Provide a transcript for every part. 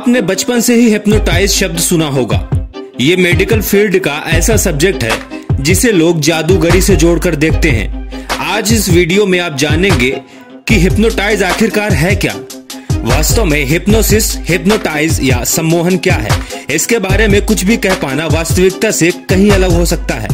आपने बचपन से ही हिप्नोटाइज शब्द सुना होगा। ये मेडिकल फ़ील्ड का ऐसा सब्जेक्ट है, जिसे लोग जादूगरी से जोड़कर देखते हैं। आज इस वीडियो में आप जानेंगे कि हिप्नोटाइज आखिरकार है क्या। वास्तव में हिप्नोसिस हिप्नोटाइज या सम्मोहन क्या है? इसके बारे में कुछ भी कह पाना वास्तविकता से कहीं अलग हो सकता है।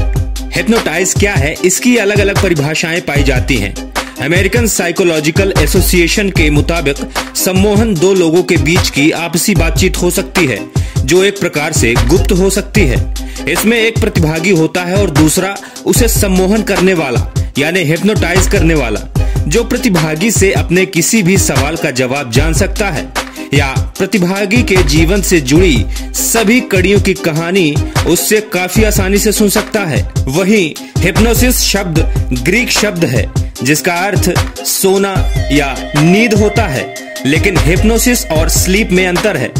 हिप्नोटाइज क्या है? इसकी अलग अलग परिभाषाएँ पाई जाती हैं। अमेरिकन साइकोलॉजिकल एसोसिएशन के मुताबिक, सम्मोहन दो लोगों के बीच की आपसी बातचीत हो सकती है, जो एक प्रकार से गुप्त हो सकती है। इसमें एक प्रतिभागी होता है और दूसरा उसे सम्मोहन करने वाला, यानी हिप्नोटाइज करने वाला, जो प्रतिभागी से अपने किसी भी सवाल का जवाब जान सकता है। या प्रतिभागी के जीवन से जुड़ी सभी कड़ियों की कहानी उससे काफ़ी आसानी से सुन सकता है। वहीं हिप्नोसिस शब्द ग्रीक शब्द है, जिसका अर्थ सोना या नींद होता है। लेकिन हिप्नोसिस और स्लीप में अंतर है।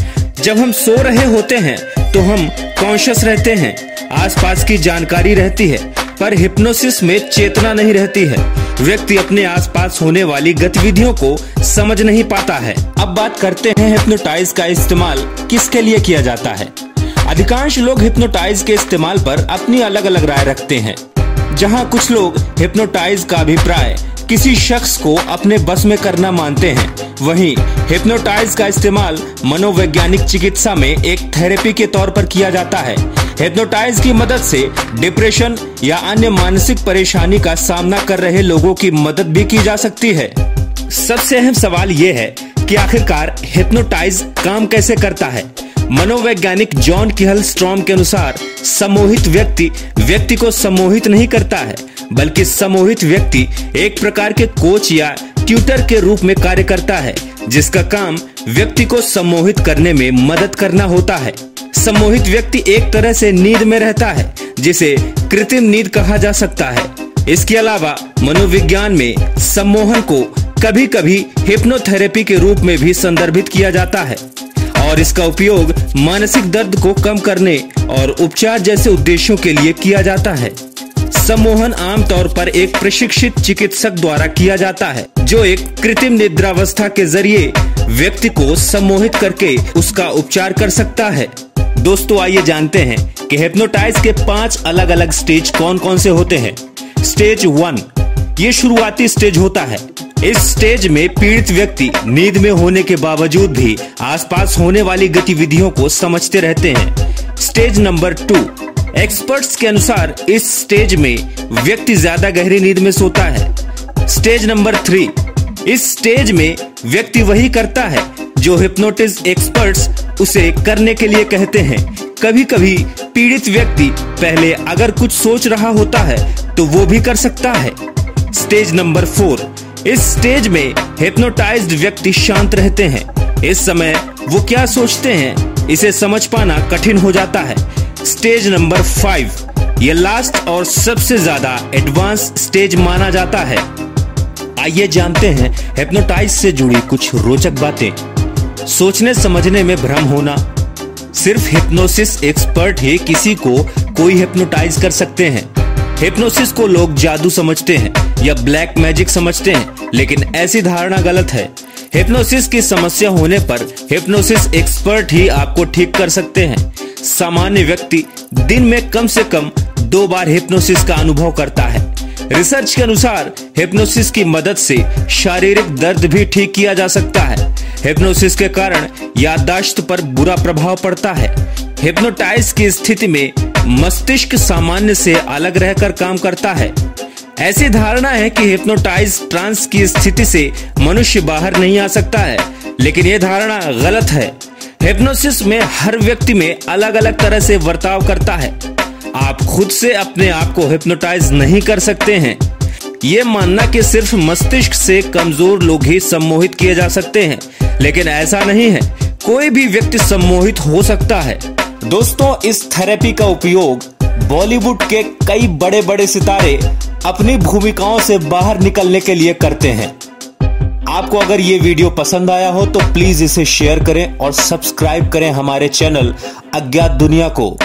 जब हम सो रहे होते हैं तो हम कॉन्शियस रहते हैं। आसपास की जानकारी रहती है, पर हिप्नोसिस में चेतना नहीं रहती है। व्यक्ति अपने आसपास होने वाली गतिविधियों को समझ नहीं पाता है। अब बात करते हैं हिप्नोटाइज का इस्तेमाल किसके लिए किया जाता है। अधिकांश लोग हिप्नोटाइज के इस्तेमाल पर अपनी अलग अलग राय रखते हैं। जहाँ कुछ लोग हिप्नोटाइज का अभिप्राय किसी शख्स को अपने बस में करना मानते हैं, वहीं हिप्नोटाइज का इस्तेमाल मनोवैज्ञानिक चिकित्सा में एक थेरेपी के तौर पर किया जाता है। हिप्नोटाइज की मदद से डिप्रेशन या अन्य मानसिक परेशानी का सामना कर रहे लोगों की मदद भी की जा सकती है। सबसे अहम सवाल ये है कि आखिरकार हिप्नोटाइज काम कैसे करता है? मनोवैज्ञानिक जॉन किहल स्ट्रॉम के अनुसार, सम्मोहित व्यक्ति व्यक्ति को सम्मोहित नहीं करता है, बल्कि सम्मोहित व्यक्ति एक प्रकार के कोच या ट्यूटर के रूप में कार्य करता है। जिसका काम व्यक्ति को सम्मोहित करने में मदद करना होता है। सम्मोहित व्यक्ति एक तरह से नींद में रहता है, जिसे कृत्रिम नींद कहा जा सकता है। इसके अलावा, मनोविज्ञान में सम्मोहन को कभी कभी हिप्नोथेरेपी के रूप में भी संदर्भित किया जाता है। और इसका उपयोग मानसिक दर्द को कम करने और उपचार जैसे उद्देश्यों के लिए किया जाता है। सम्मोहन आमतौर पर एक प्रशिक्षित चिकित्सक द्वारा किया जाता है। जो एक कृत्रिम निद्रावस्था के ज़रिए व्यक्ति को सम्मोहित करके उसका उपचार कर सकता है। दोस्तों, आइए जानते हैं कि हिप्नोटाइज के पाँच अलग अलग स्टेज कौन कौन से होते हैं। स्टेज वन ये शुरुआती स्टेज होता है। इस स्टेज में पीड़ित व्यक्ति नींद में होने के बावजूद भी आसपास होने वाली गतिविधियों को समझते रहते हैं। स्टेज नंबर टू एक्सपर्ट्स के अनुसार इस स्टेज में व्यक्ति ज़्यादा गहरी नींद में सोता है। Stage number three. इस स्टेज में व्यक्ति वही करता है जो हिप्नोटिस एक्सपर्ट्स उसे करने के लिए कहते हैं। कभी कभी पीड़ित व्यक्ति पहले अगर कुछ सोच रहा होता है तो वो भी कर सकता है। Stage number four. इस स्टेज में हिप्नोटाइज्ड व्यक्ति शांत रहते हैं। इस समय वो क्या सोचते हैं, इसे समझ पाना कठिन हो जाता है। Stage number five. ये लास्ट और सबसे ज़्यादा एडवांस स्टेज माना जाता है। आइए जानते हैं हिप्नोटाइज से जुड़ी कुछ रोचक बातें। सोचने समझने में भ्रम होना। सिर्फ़ हिप्नोसिस एक्सपर्ट ही किसी को कोई हिप्नोटाइज कर सकते हैं। हिप्नोसिस को लोग जादू समझते हैं या ब्लैक मैजिक समझते हैं, लेकिन ऐसी धारणा गलत है। हिप्नोसिस की समस्या होने पर हिप्नोसिस एक्सपर्ट ही आपको ठीक कर सकते हैं। सामान्य व्यक्ति दिन में कम से कम दो बार हिप्नोसिस का अनुभव करता है। रिसर्च के अनुसार हिप्नोसिस की मदद से शारीरिक दर्द भी ठीक किया जा सकता है। हिप्नोसिस के कारण याददाश्त पर बुरा प्रभाव पड़ता है। हिप्नोटाइज की स्थिति में मस्तिष्क सामान्य से अलग रहकर काम करता है। ऐसी धारणा है कि हिप्नोटाइज ट्रांस की स्थिति से मनुष्य बाहर नहीं आ सकता है, लेकिन यह धारणा गलत है। हिप्नोसिस में हर व्यक्ति में अलग अलग तरह से वर्ताव करता है। आप खुद से अपने आप को हिप्नोटाइज नहीं कर सकते हैं। ये मानना कि सिर्फ़ मस्तिष्क से कमज़ोर लोग ही सम्मोहित किए जा सकते हैं, लेकिन ऐसा नहीं है। कोई भी व्यक्ति सम्मोहित हो सकता है। दोस्तों, इस थेरेपी का उपयोग बॉलीवुड के कई बड़े बड़े सितारे अपनी भूमिकाओं से बाहर निकलने के लिए करते हैं। आपको अगर ये वीडियो पसंद आया हो तो प्लीज़ इसे शेयर करें और सब्सक्राइब करें हमारे चैनल अज्ञात दुनिया को।